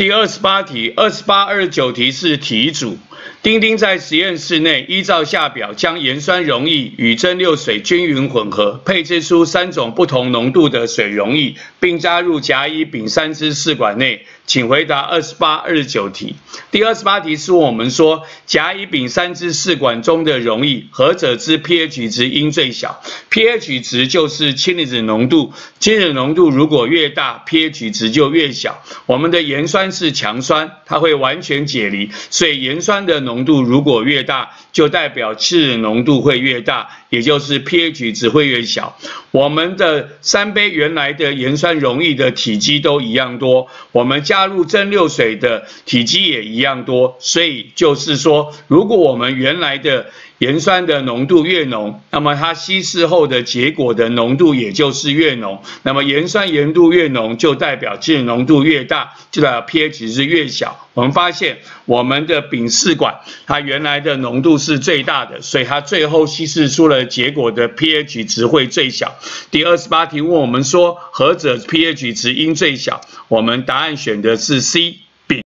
第二十八题、二十八、二十九题是题组。丁丁在实验室内依照下表，将盐酸溶液与蒸馏水均匀混合，配置出三种不同浓度的水溶液，并加入甲、乙、丙三支试管内。请回答二十八、二十九题。第二十八题是我们说甲、乙、丙三支试管中的溶液，何者之 pH 值应最小？pH 值就是氢离子浓度，氢离子浓度如果越大，pH 值就越小。我们的盐酸是强酸，它会完全解离，所以盐酸的的浓度如果越大，就代表氢浓度会越大。也就是 pH 值会越小，我们的三杯原来的盐酸溶液的体积都一样多，我们加入蒸馏水的体积也一样多，所以就是说，如果我们原来的盐酸的浓度越浓，那么它稀释后的结果的浓度也就是越浓。那么盐酸盐度越浓，就代表氢浓度越大，就代表 pH 值越小。我们发现我们的丙试管它原来的浓度是最大的，所以它最后稀释出了结果的 pH 值会最小。第二十八题问我们说何者 pH 值应最小？我们答案选的是 C。